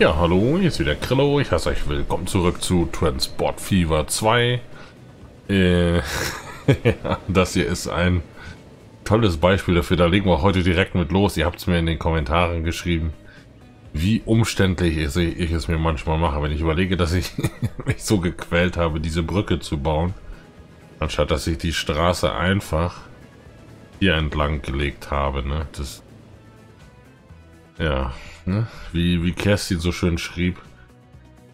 Ja, hallo, hier ist wieder Krillo. Ich heiße euch willkommen zurück zu Transport Fever 2. Äh, das hier ist ein tolles Beispiel dafür. Da legen wir heute direkt mit los. Ihr habt es mir in den Kommentaren geschrieben, wie umständlich ich es mir manchmal mache, wenn ich überlege, dass ich mich so gequält habe, diese Brücke zu bauen, anstatt dass ich die Straße einfach hier entlang gelegt habe. Ne? Das, ja, ne? wie, wie Kerstin so schön schrieb,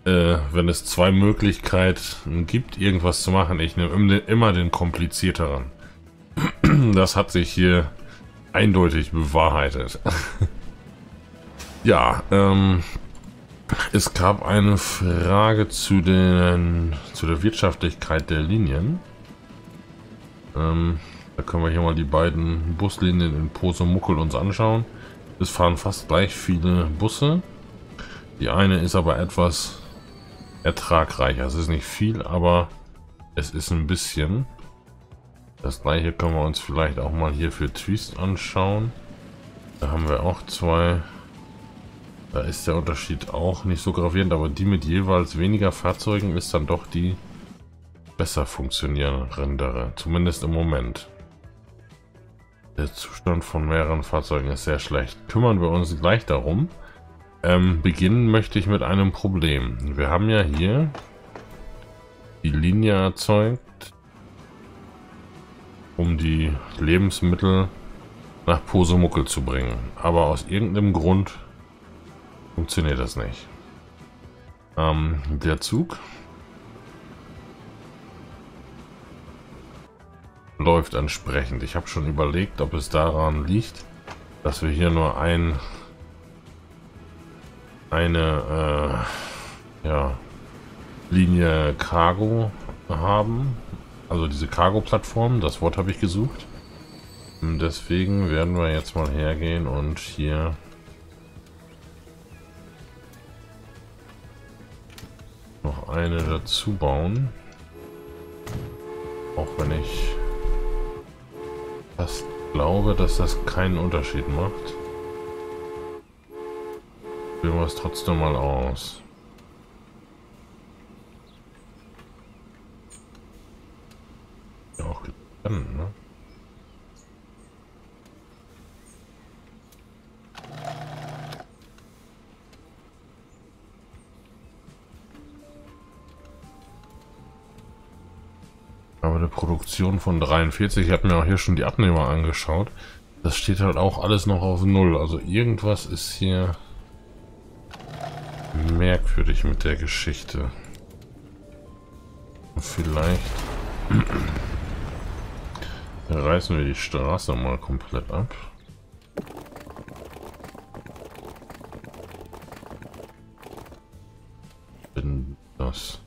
äh, wenn es zwei Möglichkeiten gibt, irgendwas zu machen, ich nehme immer den komplizierteren. Das hat sich hier eindeutig bewahrheitet. ja, ähm, es gab eine Frage zu, den, zu der Wirtschaftlichkeit der Linien. Ähm, da können wir hier mal die beiden Buslinien in Posemuckel uns anschauen. Es fahren fast gleich viele Busse. Die eine ist aber etwas ertragreicher. Es ist nicht viel, aber es ist ein bisschen. Das gleiche können wir uns vielleicht auch mal hier für Twist anschauen. Da haben wir auch zwei. Da ist der Unterschied auch nicht so gravierend, aber die mit jeweils weniger Fahrzeugen ist dann doch die besser funktionierendere. Zumindest im Moment. Der Zustand von mehreren Fahrzeugen ist sehr schlecht. Kümmern wir uns gleich darum. Ähm, beginnen möchte ich mit einem Problem. Wir haben ja hier die Linie erzeugt, um die Lebensmittel nach Posemuckel zu bringen. Aber aus irgendeinem Grund funktioniert das nicht. Ähm, der Zug läuft entsprechend. Ich habe schon überlegt, ob es daran liegt, dass wir hier nur ein eine äh, ja, Linie Cargo haben. Also diese Cargo-Plattform, das Wort habe ich gesucht. Und deswegen werden wir jetzt mal hergehen und hier noch eine dazu bauen. Auch wenn ich fast glaube, dass das keinen Unterschied macht. Probieren wir es trotzdem mal aus. Ja, auch spannend, ne? Aber eine Produktion von 43, ich habe mir auch hier schon die Abnehmer angeschaut. Das steht halt auch alles noch auf Null. Also irgendwas ist hier merkwürdig mit der Geschichte. Vielleicht reißen wir die Straße mal komplett ab. Bin das.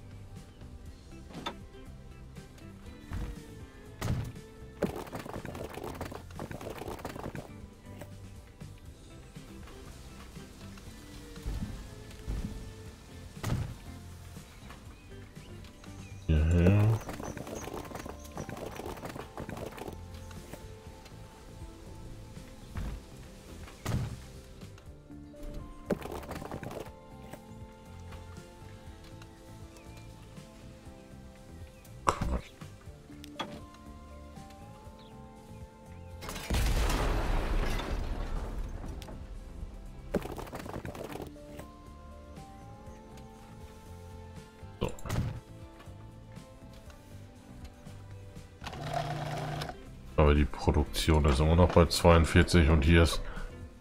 Aber die Produktion ist immer noch bei 42 und hier ist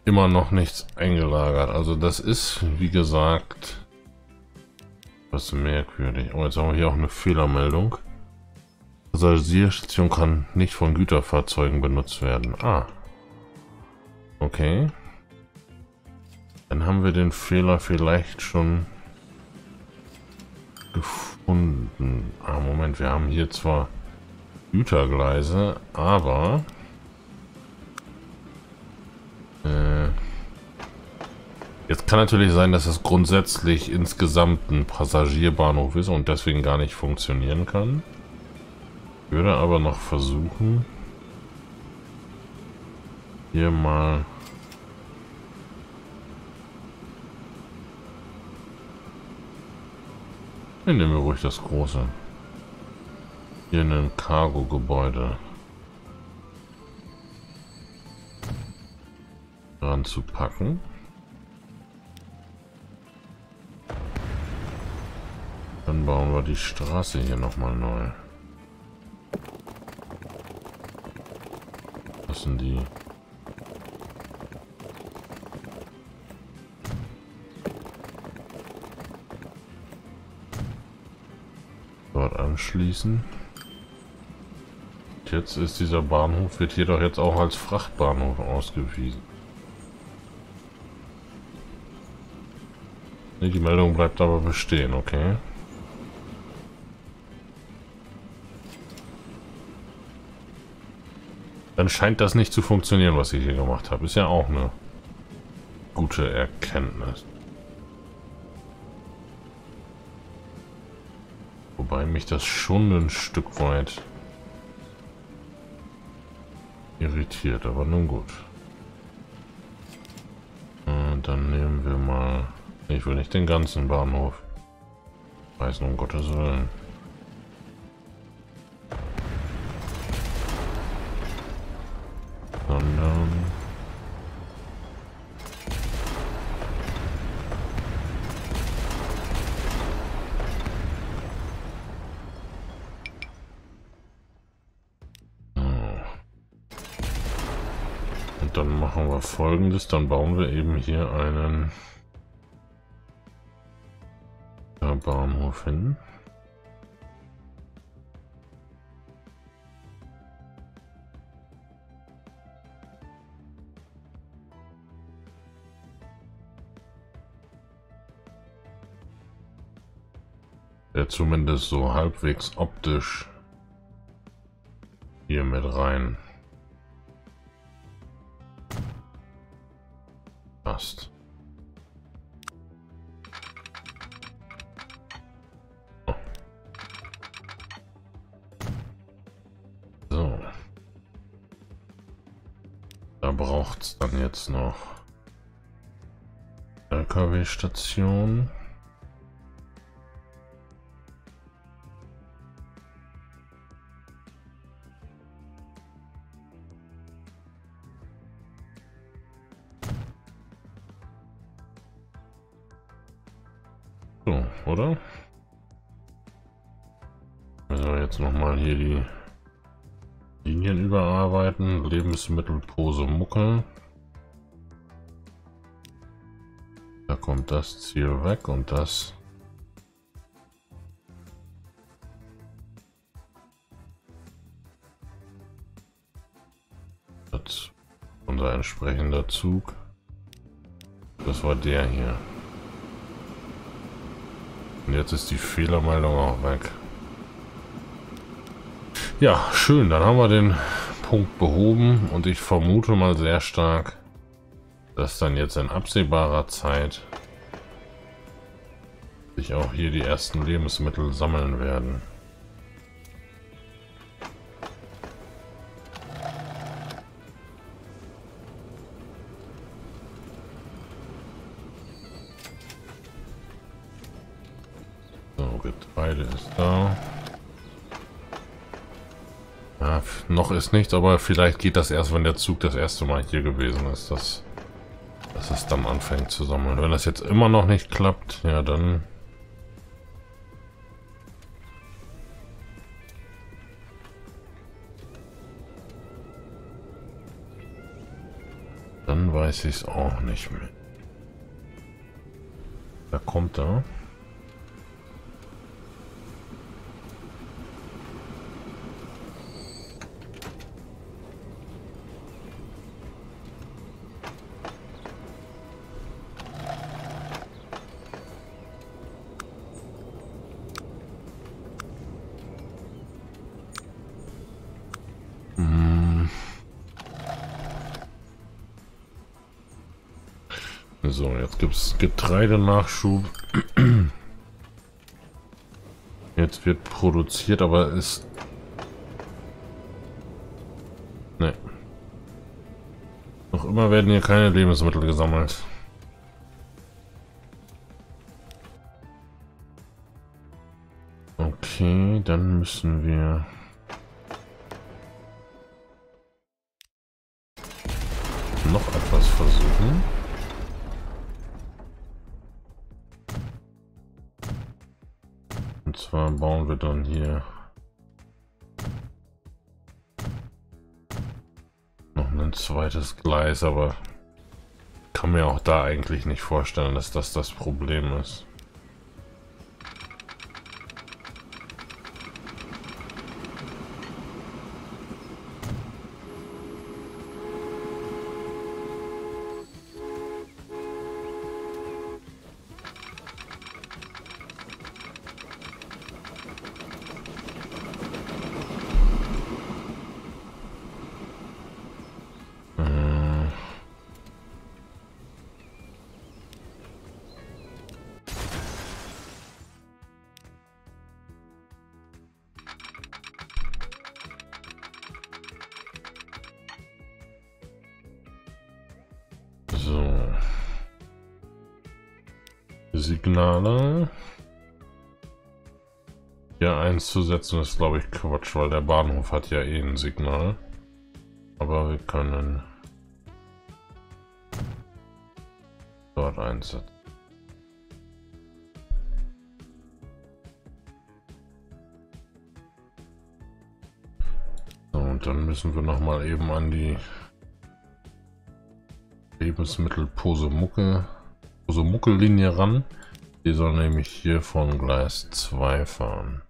immer noch nichts eingelagert. Also das ist, wie gesagt, was merkwürdig. Oh, jetzt haben wir hier auch eine Fehlermeldung. Passagierstation kann nicht von Güterfahrzeugen benutzt werden. Ah. Okay. Dann haben wir den Fehler vielleicht schon gefunden. Ah, Moment, wir haben hier zwar Gütergleise, aber äh, jetzt kann natürlich sein, dass es grundsätzlich insgesamt ein Passagierbahnhof ist und deswegen gar nicht funktionieren kann. Ich würde aber noch versuchen, hier mal Ich nehme ruhig das große. Hier in einem Cargo-Gebäude. Dran zu packen. Dann bauen wir die Straße hier nochmal neu. Was sind die? Dort anschließen. Jetzt ist dieser Bahnhof, wird jedoch jetzt auch als Frachtbahnhof ausgewiesen. Nee, die Meldung bleibt aber bestehen, okay. Dann scheint das nicht zu funktionieren, was ich hier gemacht habe. Ist ja auch eine gute Erkenntnis. Wobei mich das schon ein Stück weit irritiert, aber nun gut. Und dann nehmen wir mal... Ich will nicht den ganzen Bahnhof. Weiß nur um Gottes Willen. dann machen wir folgendes, dann bauen wir eben hier einen Bahnhof hin. Der zumindest so halbwegs optisch hier mit rein. Passt. So. Da braucht es dann jetzt noch LKW-Station. Lebensmittelpose Mucke. Da kommt das Ziel weg und das unser entsprechender Zug. Das war der hier. Und jetzt ist die Fehlermeldung auch weg. Ja, schön. Dann haben wir den Punkt behoben und ich vermute mal sehr stark, dass dann jetzt in absehbarer Zeit sich auch hier die ersten Lebensmittel sammeln werden. Noch ist nichts, aber vielleicht geht das erst, wenn der Zug das erste Mal hier gewesen ist, dass, dass es dann anfängt zu sammeln. Wenn das jetzt immer noch nicht klappt, ja dann... Dann weiß ich es auch nicht mehr. Da kommt er. So, jetzt gibt es Getreidenachschub. Jetzt wird produziert, aber ist... Ne. Noch immer werden hier keine Lebensmittel gesammelt. Okay, dann müssen wir... hier noch ein zweites Gleis, aber kann mir auch da eigentlich nicht vorstellen, dass das das Problem ist. Signale. Hier eins zu setzen ist glaube ich Quatsch, weil der Bahnhof hat ja eh ein Signal. Aber wir können dort einsetzen. Und dann müssen wir noch mal eben an die Lebensmittelpose Mucke so Muckellinie ran. Die soll nämlich hier von Gleis 2 fahren.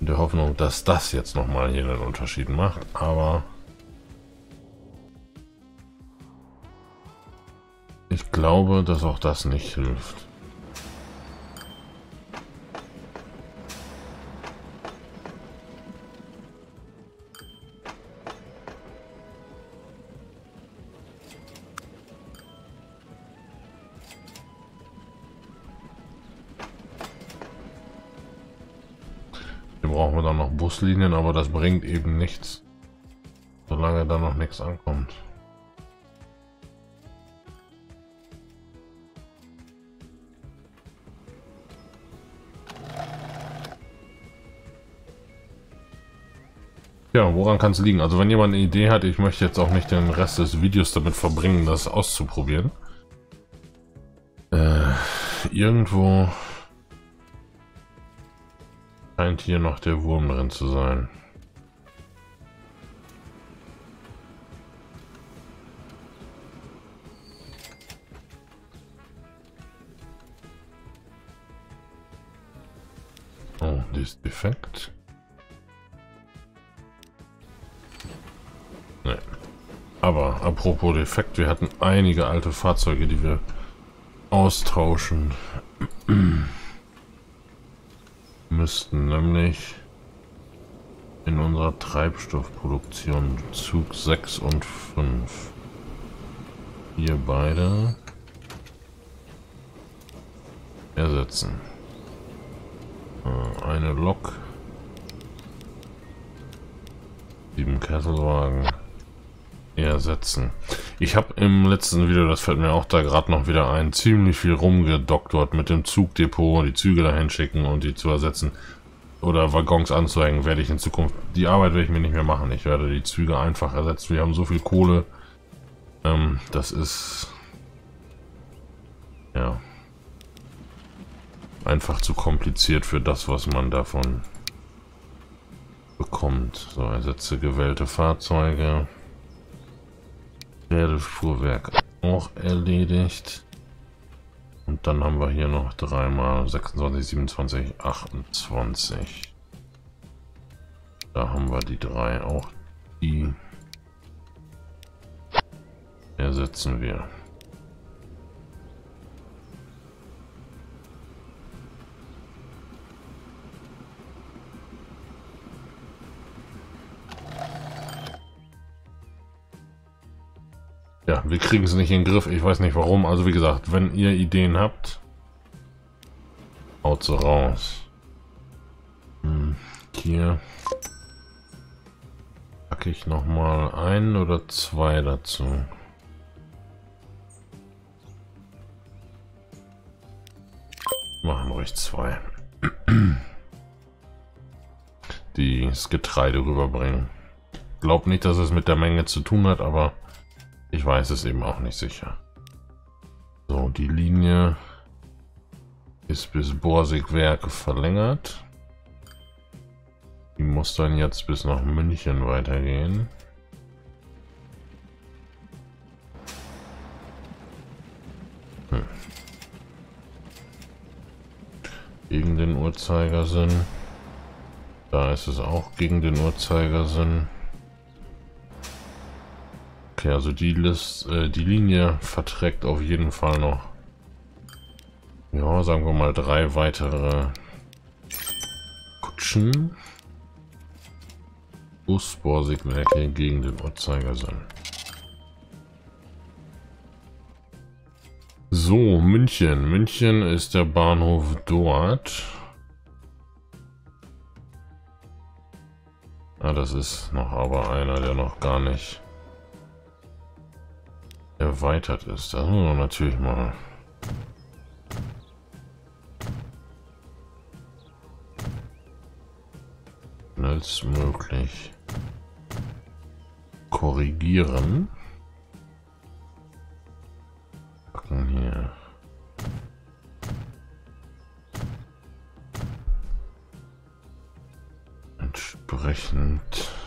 In der Hoffnung, dass das jetzt nochmal hier einen Unterschied macht, aber ich glaube, dass auch das nicht hilft. Buslinien, aber das bringt eben nichts, solange da noch nichts ankommt. Ja, woran kann es liegen? Also wenn jemand eine Idee hat, ich möchte jetzt auch nicht den Rest des Videos damit verbringen, das auszuprobieren. Äh, irgendwo scheint hier noch der Wurm drin zu sein. Oh, die ist defekt. Nee. Aber apropos defekt, wir hatten einige alte Fahrzeuge, die wir austauschen müssten, nämlich in unserer Treibstoffproduktion Zug 6 und 5. Hier beide ersetzen. Äh, eine Lok. Sieben Kesselwagen ersetzen. Ich habe im letzten Video, das fällt mir auch da gerade noch wieder ein, ziemlich viel rumgedoktort mit dem Zugdepot, die Züge dahin schicken und die zu ersetzen oder Waggons anzuhängen, werde ich in Zukunft, die Arbeit werde ich mir nicht mehr machen. Ich werde die Züge einfach ersetzen. Wir haben so viel Kohle, ähm, das ist, ja, einfach zu kompliziert für das, was man davon bekommt. So, ersetze gewählte Fahrzeuge. Pferdefuhrwerk auch erledigt. Und dann haben wir hier noch dreimal 26, 27, 28. Da haben wir die drei auch. Die ersetzen wir. Ja, wir kriegen es nicht in den Griff. Ich weiß nicht warum. Also wie gesagt, wenn ihr Ideen habt, haut sie raus. Hm, hier. packe ich noch mal ein oder zwei dazu. Machen ruhig zwei. Die das Getreide rüberbringen. Glaub nicht, dass es mit der Menge zu tun hat, aber ich weiß es eben auch nicht sicher. So, die Linie ist bis Borsigwerke verlängert. Die muss dann jetzt bis nach München weitergehen. Hm. Gegen den Uhrzeigersinn. Da ist es auch gegen den Uhrzeigersinn. Okay, also die, List, äh, die Linie verträgt auf jeden Fall noch, ja, sagen wir mal drei weitere Kutschen. Busbohrsigwerke gegen den Uhrzeigersinn. So, München. München ist der Bahnhof dort. Ah, das ist noch aber einer, der noch gar nicht erweitert ist. Das muss man natürlich mal schnellstmöglich korrigieren. Packen hier. Entsprechend.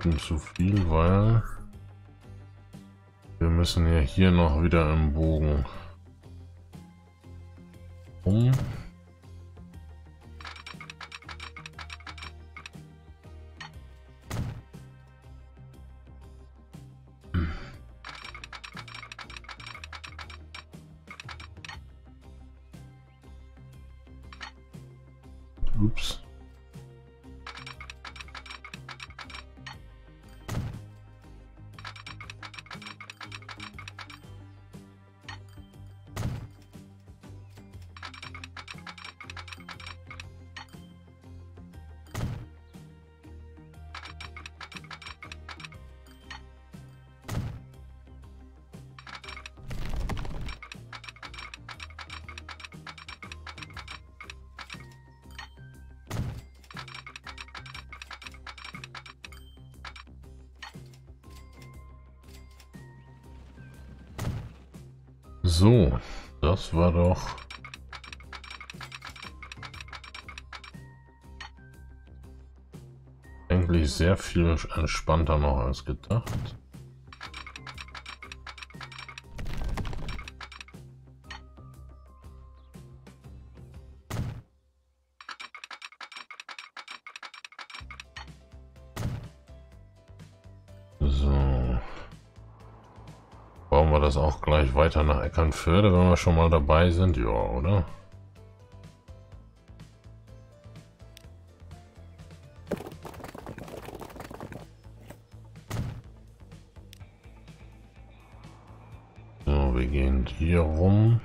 Guten zu viel, weil wir müssen ja hier noch wieder im Bogen um. Viel entspannter noch als gedacht. das auch gleich weiter nach Eckernförde, wenn wir schon mal dabei sind. Ja, oder? Hier rum.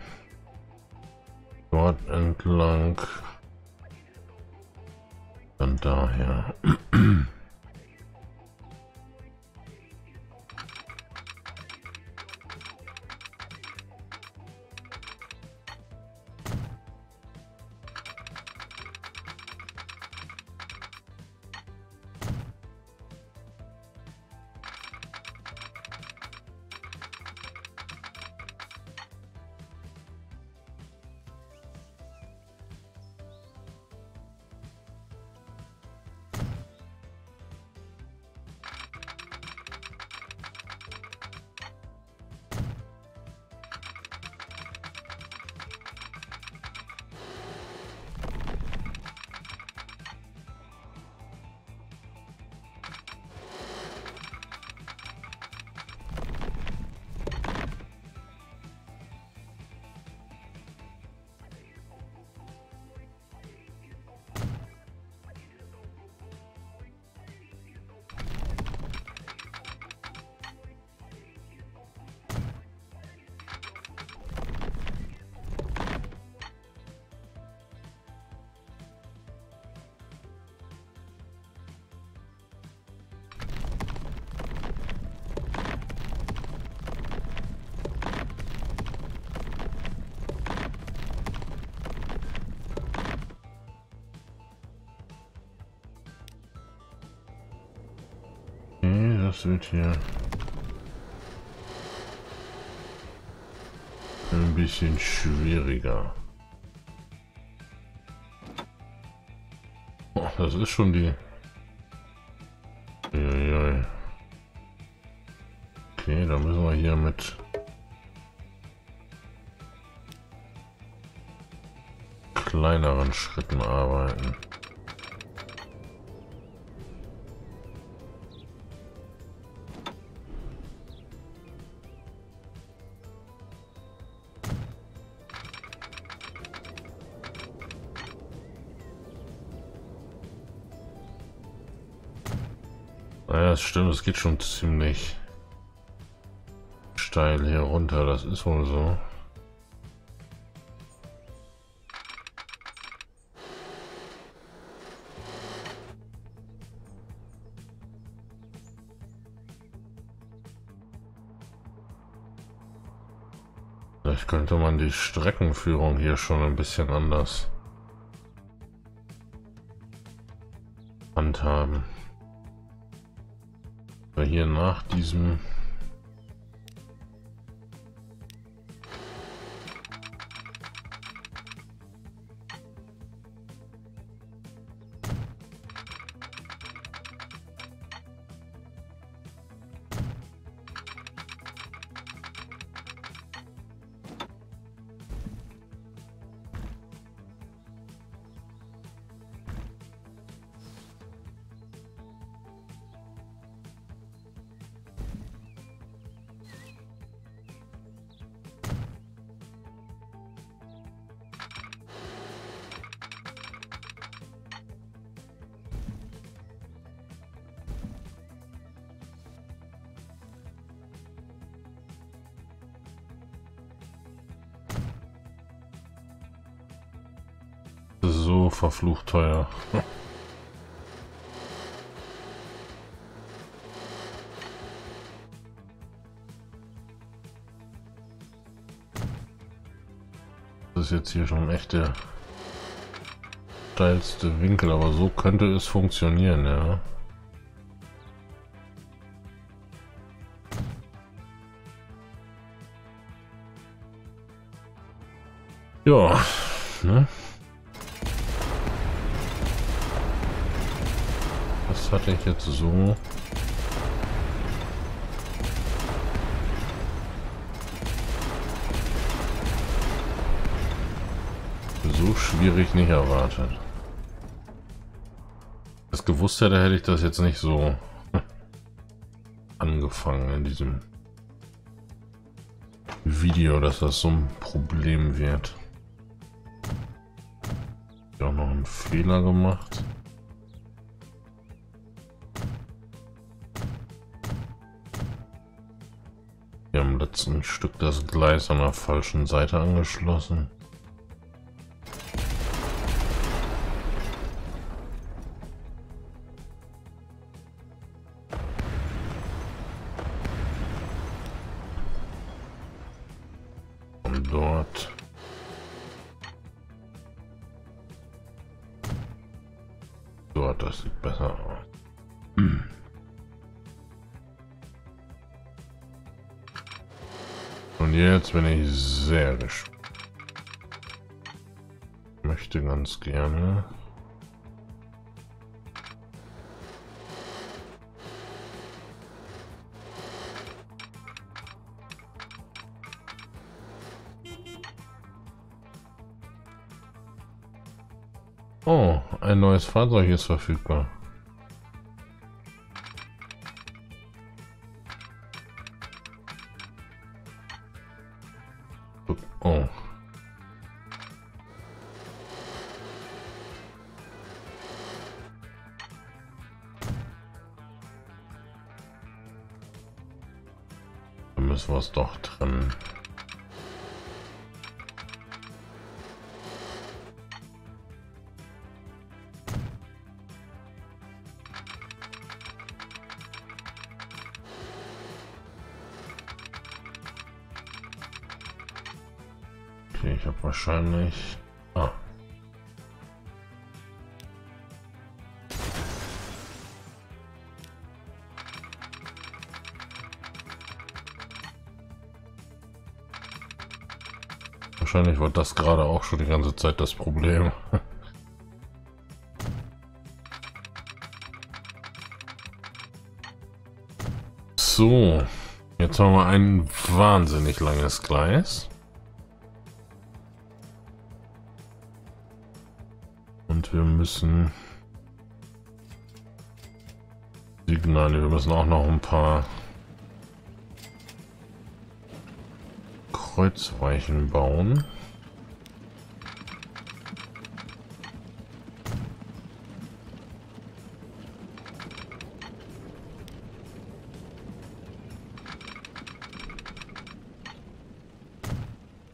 Dort entlang. Dann daher. wird hier ein bisschen schwieriger. Oh, das ist schon die... Uiuiui. Okay, dann müssen wir hier mit kleineren Schritten arbeiten. Stimmt, es geht schon ziemlich steil hier runter, das ist wohl so. Vielleicht könnte man die Streckenführung hier schon ein bisschen anders handhaben. Hier nach diesem verflucht teuer. Das ist jetzt hier schon echt der steilste Winkel, aber so könnte es funktionieren, ja. Ich jetzt so. So schwierig nicht erwartet. Das gewusst hätte, hätte ich das jetzt nicht so angefangen in diesem Video, dass das so ein Problem wird. Ich habe auch noch einen Fehler gemacht. Ein Stück das Gleis an der falschen Seite angeschlossen. Bin ich sehr gespannt. Möchte ganz gerne. Oh, ein neues Fahrzeug ist verfügbar. Müssen wir es doch trennen. Ich habe wahrscheinlich... Wahrscheinlich war das gerade auch schon die ganze Zeit das Problem. So, jetzt haben wir ein wahnsinnig langes Gleis. Und wir müssen Signale, wir müssen auch noch ein paar Kreuzweichen bauen.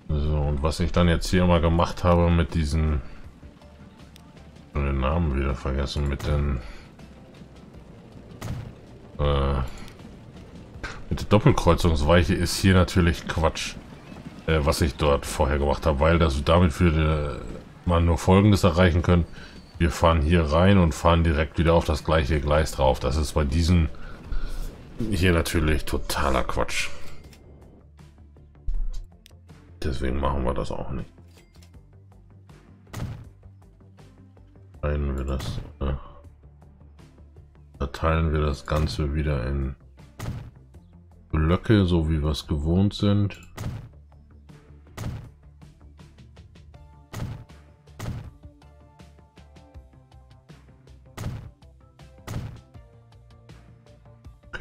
So, und was ich dann jetzt hier mal gemacht habe mit diesen den Namen wieder vergessen, mit den äh, mit der Doppelkreuzungsweiche ist hier natürlich Quatsch äh, was ich dort vorher gemacht habe, weil das damit würde man nur folgendes erreichen können. Wir fahren hier rein und fahren direkt wieder auf das gleiche Gleis drauf. Das ist bei diesen hier natürlich totaler Quatsch. Deswegen machen wir das auch nicht. Teilen wir das. Äh, verteilen wir das Ganze wieder in Blöcke, so wie wir es gewohnt sind.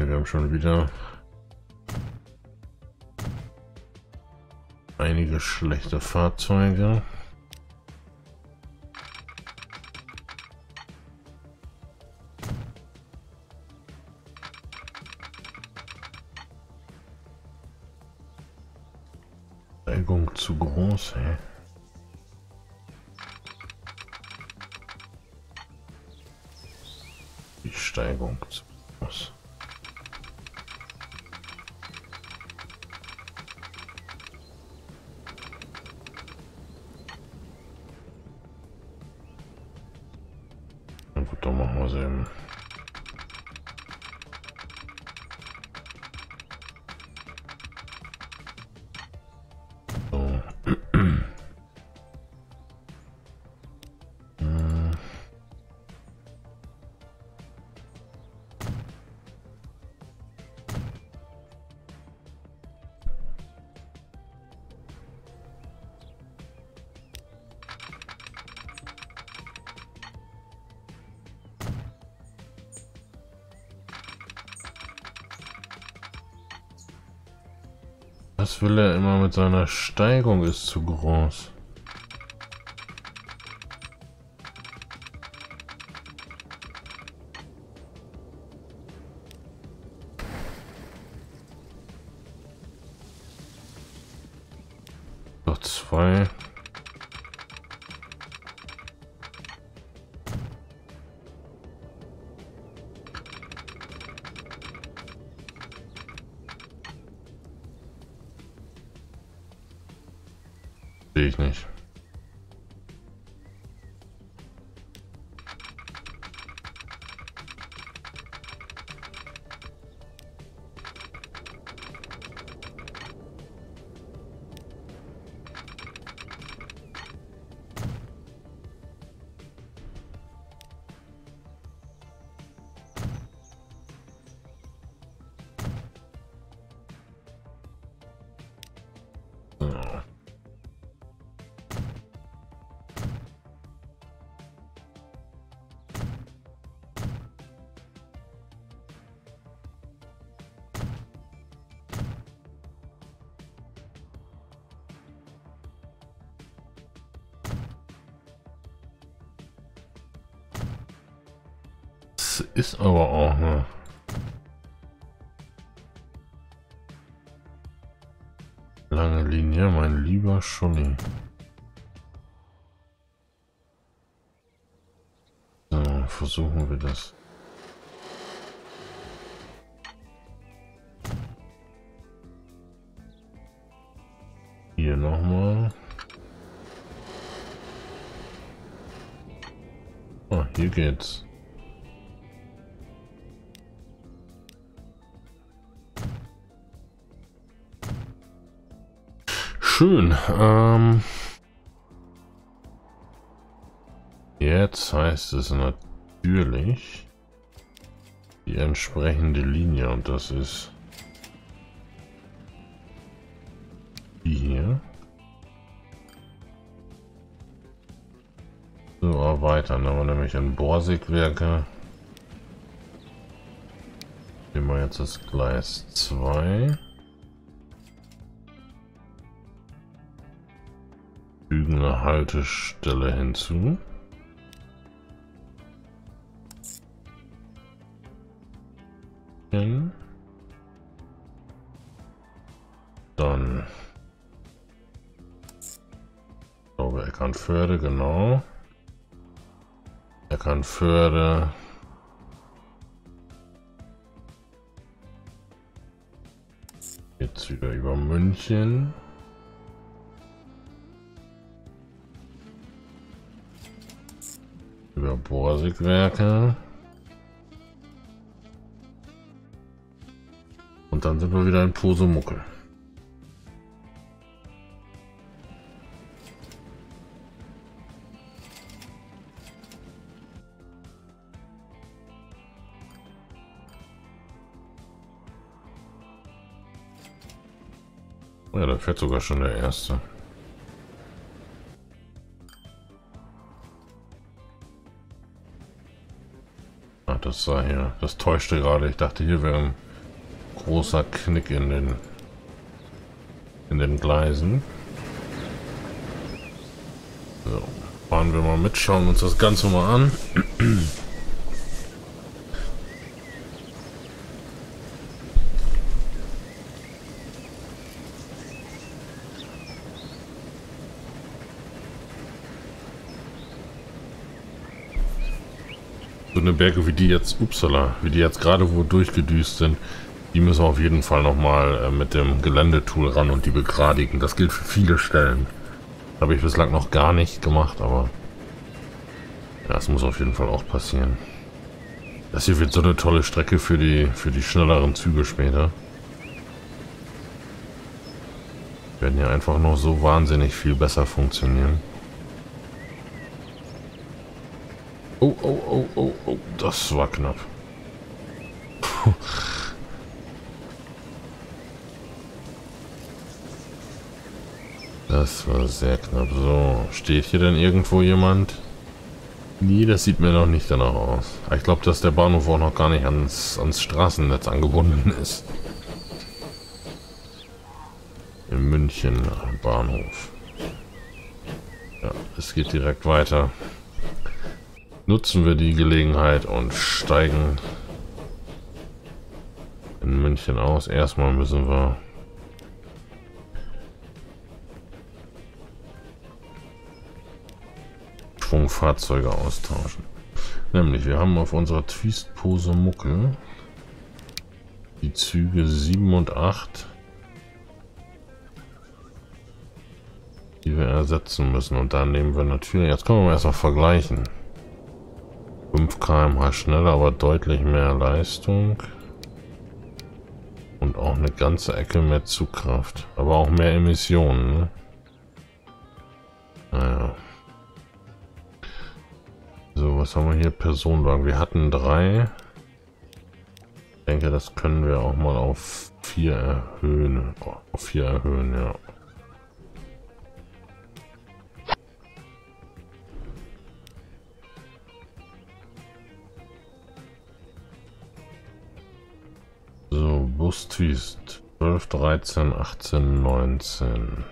Wir haben schon wieder einige schlechte Fahrzeuge. Steigung zu groß, ey. Die Steigung zu groß. Will er immer mit seiner Steigung ist zu groß. Ist aber auch eine lange Linie, mein lieber Scholli. So, versuchen wir das. Hier nochmal. Ah, hier geht's. Schön. Ähm jetzt heißt es natürlich die entsprechende Linie und das ist die hier. So, erweitern. Da haben wir nämlich ein Borsigwerke. Nehmen wir jetzt das Gleis 2. Haltestelle hinzu. Dann glaube Eckernförde, genau. Eckernförde. Jetzt wieder über München. Über Borsigwerke. Und dann sind wir wieder in Posemuckel. Ja, da fährt sogar schon der erste. Das hier, das täuschte gerade. Ich dachte, hier wäre ein großer Knick in den in den Gleisen. So, fahren wir mal mit, schauen uns das Ganze mal an. Berge wie die jetzt, upsala, wie die jetzt gerade wo durchgedüst sind, die müssen wir auf jeden Fall nochmal äh, mit dem Geländetool ran und die begradigen. Das gilt für viele Stellen. Habe ich bislang noch gar nicht gemacht, aber ja, das muss auf jeden Fall auch passieren. Das hier wird so eine tolle Strecke für die, für die schnelleren Züge später. Werden hier einfach noch so wahnsinnig viel besser funktionieren. Oh, oh, oh, oh, oh, das war knapp. Das war sehr knapp. So, steht hier denn irgendwo jemand? Nee, das sieht mir noch nicht danach aus. Ich glaube, dass der Bahnhof auch noch gar nicht ans, ans Straßennetz angebunden ist. In München Bahnhof. Ja, es geht direkt weiter nutzen wir die Gelegenheit und steigen in München aus. Erstmal müssen wir Schwungfahrzeuge austauschen. Nämlich, wir haben auf unserer Twistpose Mucke die Züge 7 und 8, die wir ersetzen müssen. Und da nehmen wir natürlich, jetzt können wir erstmal vergleichen. 5 km/h schneller, aber deutlich mehr Leistung. Und auch eine ganze Ecke mehr Zugkraft. Aber auch mehr Emissionen. Ne? Naja. So, was haben wir hier? Personenwagen. Wir hatten drei. Ich denke, das können wir auch mal auf vier erhöhen. Oh, auf vier erhöhen, ja. Brusttwist. 12, 13, 18, 19.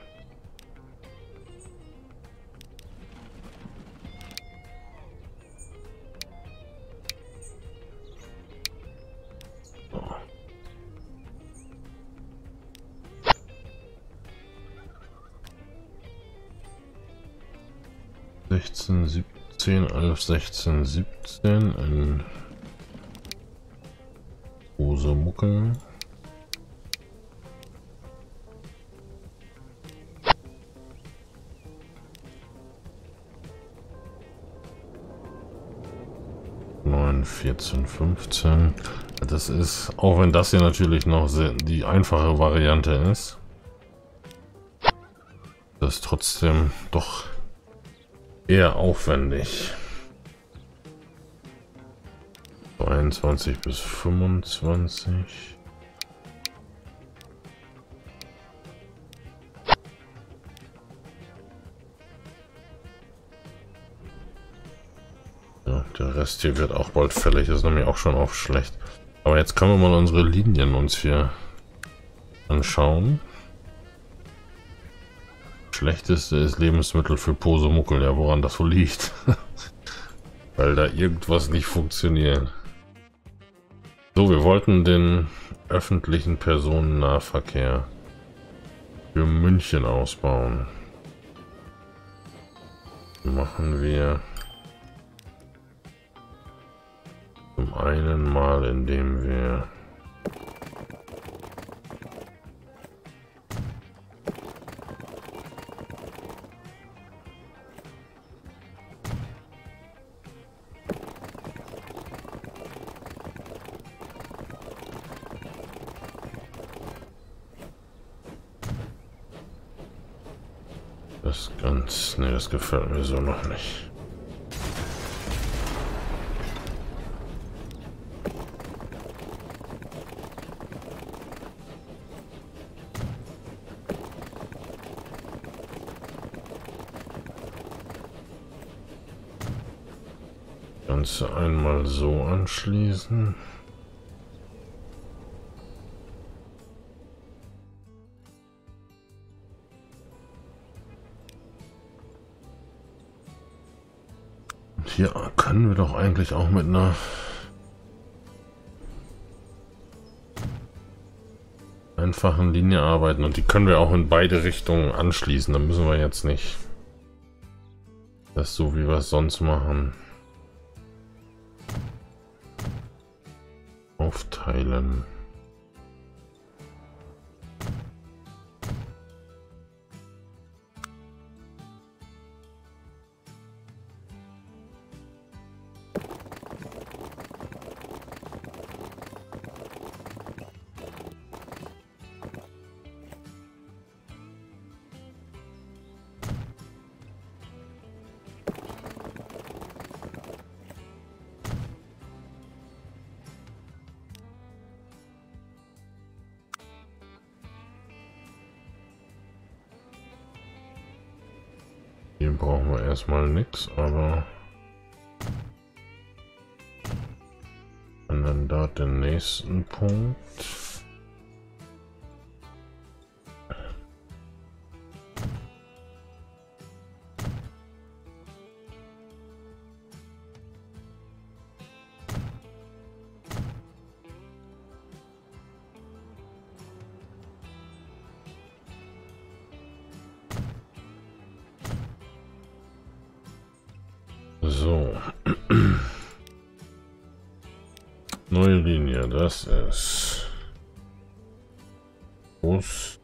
Sechzehn, siebzehn, elf, sechzehn, siebzehn in Hose Muckel. 14, 15. Das ist, auch wenn das hier natürlich noch die einfache Variante ist. Das ist trotzdem doch eher aufwendig. 22 bis 25. Rest hier wird auch bald fällig, ist nämlich auch schon auf schlecht. Aber jetzt können wir mal unsere Linien uns hier anschauen. Schlechteste ist Lebensmittel für Posemuckel, ja woran das wohl liegt. Weil da irgendwas nicht funktioniert. So, wir wollten den öffentlichen Personennahverkehr für München ausbauen. Machen wir zum einen mal, indem wir Das ganz... Ne, das gefällt mir so noch nicht. Ganze anschließen. hier können wir doch eigentlich auch mit einer einfachen Linie arbeiten und die können wir auch in beide Richtungen anschließen. Da müssen wir jetzt nicht das so wie wir es sonst machen and Brauchen wir erstmal nichts, aber und dann da den nächsten Punkt. Das ist Bus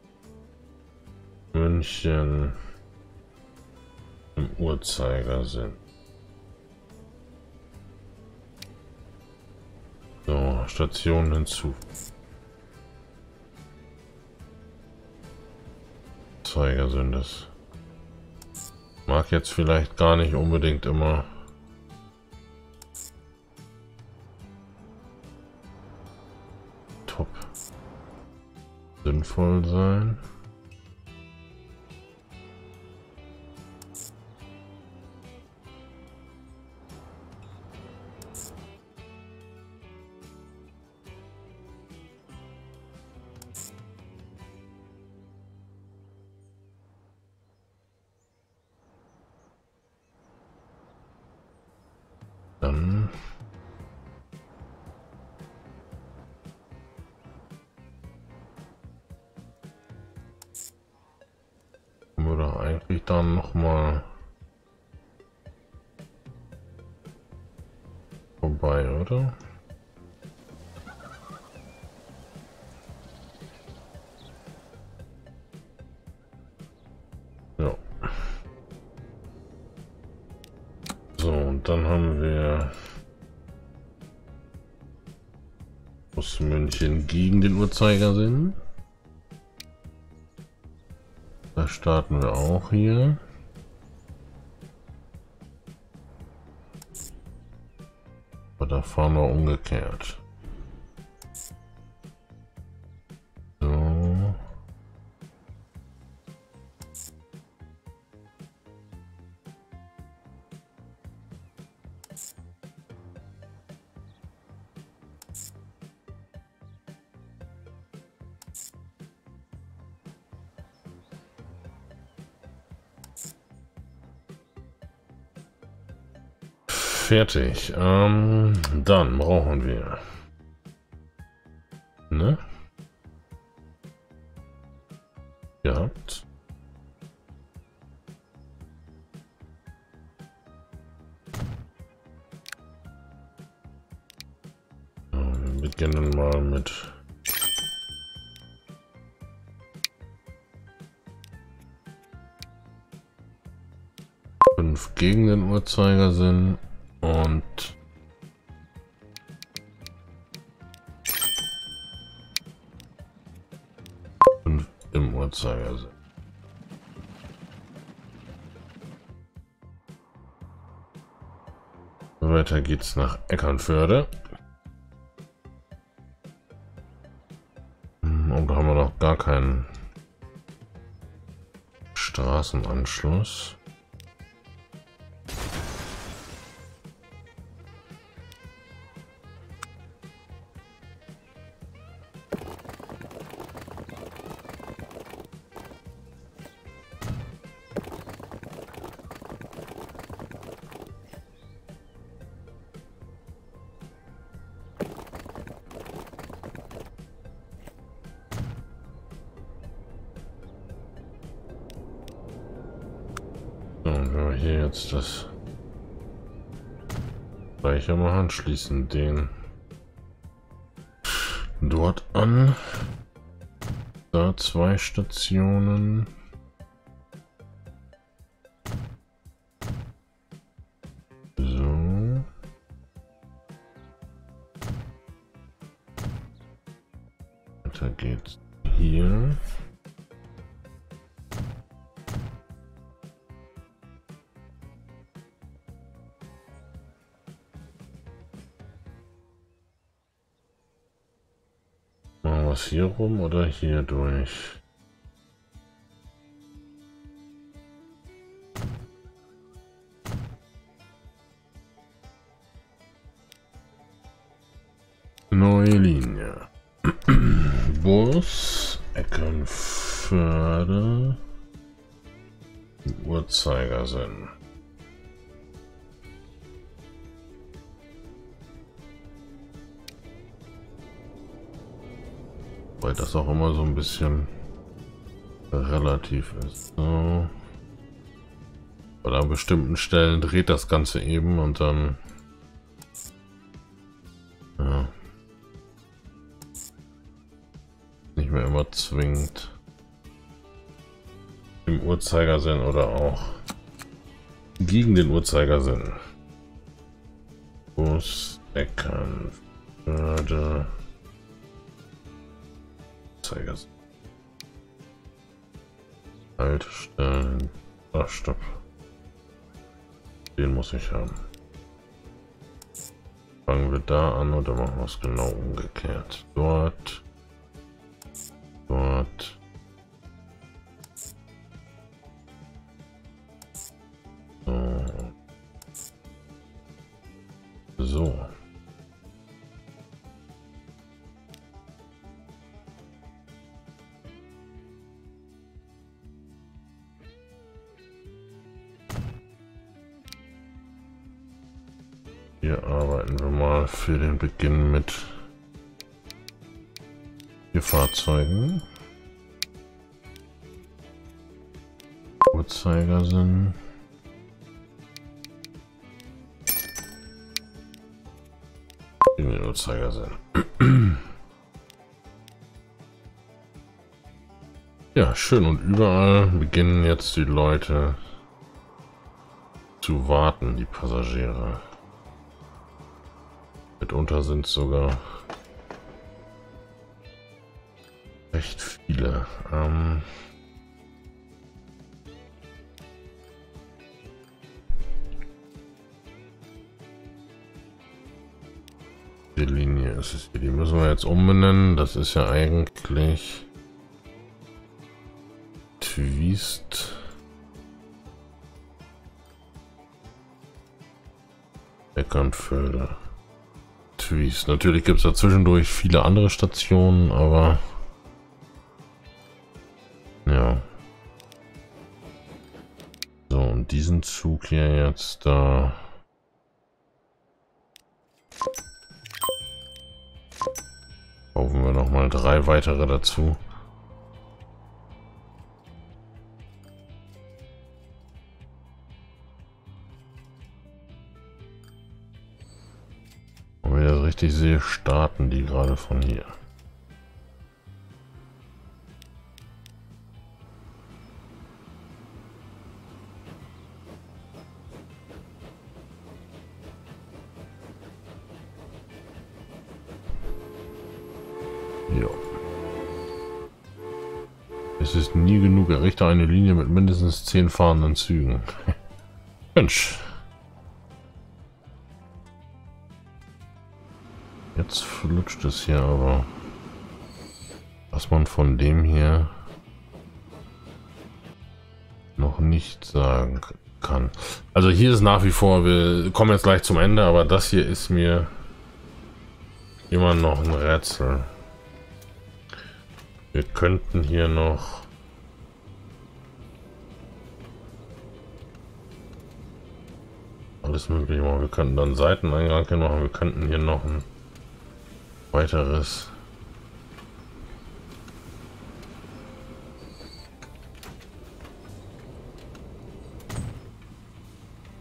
München im Uhrzeigersinn. So, Station hinzu. Zeigersinn das. Mag jetzt vielleicht gar nicht unbedingt immer sinnvoll sein. Gegen den Uhrzeigersinn. Da starten wir auch hier. Aber da fahren wir umgekehrt. Fertig. Ähm, dann brauchen wir. Ne? Gehabt. Wir beginnen mal mit fünf gegen den Uhrzeigersinn Uhrzeigersinn. Weiter geht's nach Eckernförde. Und da haben wir noch gar keinen Straßenanschluss. Jetzt das gleiche machen, schließen den dort an. Da zwei Stationen. So. Weiter geht's hier. Hier rum oder hier durch? Neue Linie. Bus, Eckernförde, Uhrzeigersinn. Auch immer so ein bisschen relativ ist. So. Weil an bestimmten Stellen dreht das Ganze eben und dann... Ja. Nicht mehr immer zwingend im Uhrzeigersinn oder auch gegen den Uhrzeigersinn. Bus, Eckern, Förde... Uhrzeigersinn. Haltestellen. Ach, stopp. Den muss ich haben. Fangen wir da an oder machen wir es genau umgekehrt? Dort. Dort. So. So. Hier arbeiten wir mal für den Beginn mit vier Fahrzeugen. Uhrzeigersinn. Den Uhrzeigersinn. Ja, schön und überall beginnen jetzt die Leute zu warten, die Passagiere. Mitunter sind sogar recht viele. Ähm die Linie ist es hier, die müssen wir jetzt umbenennen. Das ist ja eigentlich Twist. Eckernförde. Twist. Natürlich gibt es da zwischendurch viele andere Stationen, aber ja. So, und diesen Zug hier jetzt da. Kaufen wir nochmal drei weitere dazu. Richtig sehe, starten die gerade von hier. Es ist nie genug. Errichte eine Linie mit mindestens 10 fahrenden Zügen. Mensch. Jetzt flutscht es hier aber. Was man von dem hier noch nicht sagen kann. Also hier ist nach wie vor, wir kommen jetzt gleich zum Ende, aber das hier ist mir immer noch ein Rätsel. Wir könnten hier noch alles mögliche machen. Wir könnten dann Seiteneingang hier machen. Wir könnten hier noch ein weiteres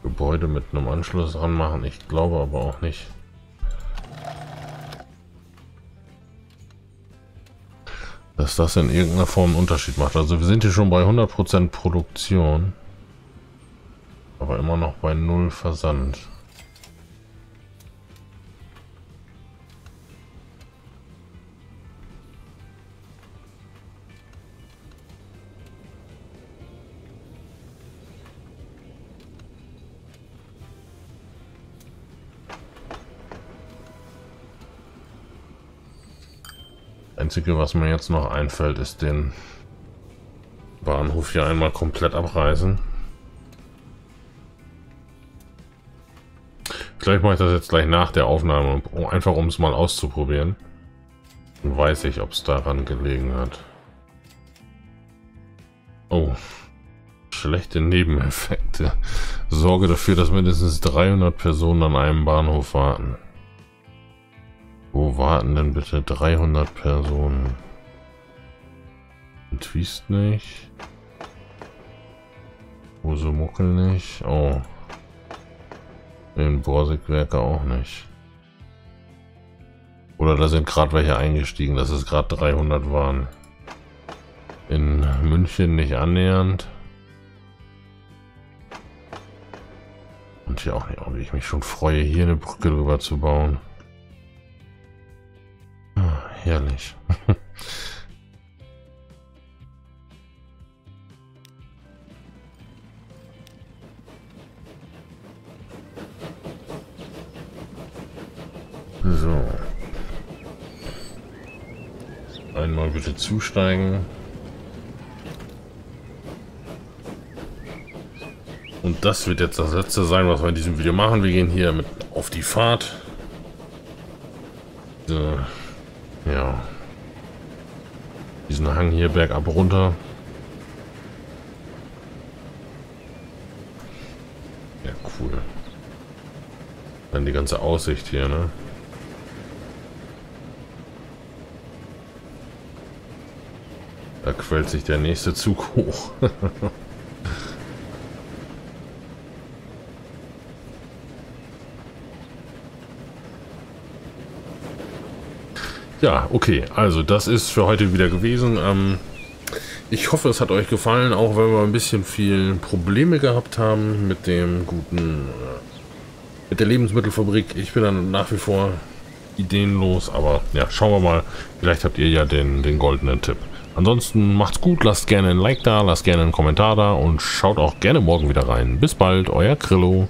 Gebäude mit einem Anschluss anmachen. Ich glaube aber auch nicht. Dass das in irgendeiner Form einen Unterschied macht. Also wir sind hier schon bei 100% Produktion. Aber immer noch bei null Versand. Einzige, was mir jetzt noch einfällt, ist den Bahnhof hier einmal komplett abreißen. Vielleicht mache ich das jetzt gleich nach der Aufnahme, einfach um es mal auszuprobieren. Dann weiß ich, ob es daran gelegen hat. Oh. Schlechte Nebeneffekte. Sorge dafür, dass mindestens 300 Personen an einem Bahnhof warten. Wo warten denn bitte 300 Personen? Twist nicht. Hose Muckel nicht. Oh. In Borsigwerke auch nicht. Oder da sind gerade welche eingestiegen, dass es gerade 300 waren. In München nicht annähernd. Und hier auch nicht, wie ich mich schon freue, hier eine Brücke drüber zu bauen. Herrlich. So. Einmal bitte zusteigen. Und das wird jetzt das letzte sein, was wir in diesem Video machen. Wir gehen hier mit auf die Fahrt. So. Ja. Diesen Hang hier bergab runter. Ja, cool. Dann die ganze Aussicht hier, ne? Da quält sich der nächste Zug hoch. ja, okay. Also das ist für heute wieder gewesen. Ähm, ich hoffe, es hat euch gefallen, auch wenn wir ein bisschen viel Probleme gehabt haben mit dem guten, äh, mit der Lebensmittelfabrik. Ich bin dann nach wie vor ideenlos, aber ja, schauen wir mal. Vielleicht habt ihr ja den, den goldenen Tipp. Ansonsten macht's gut, lasst gerne ein Like da, lasst gerne einen Kommentar da und schaut auch gerne morgen wieder rein. Bis bald, euer Krillo.